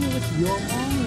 with your mom.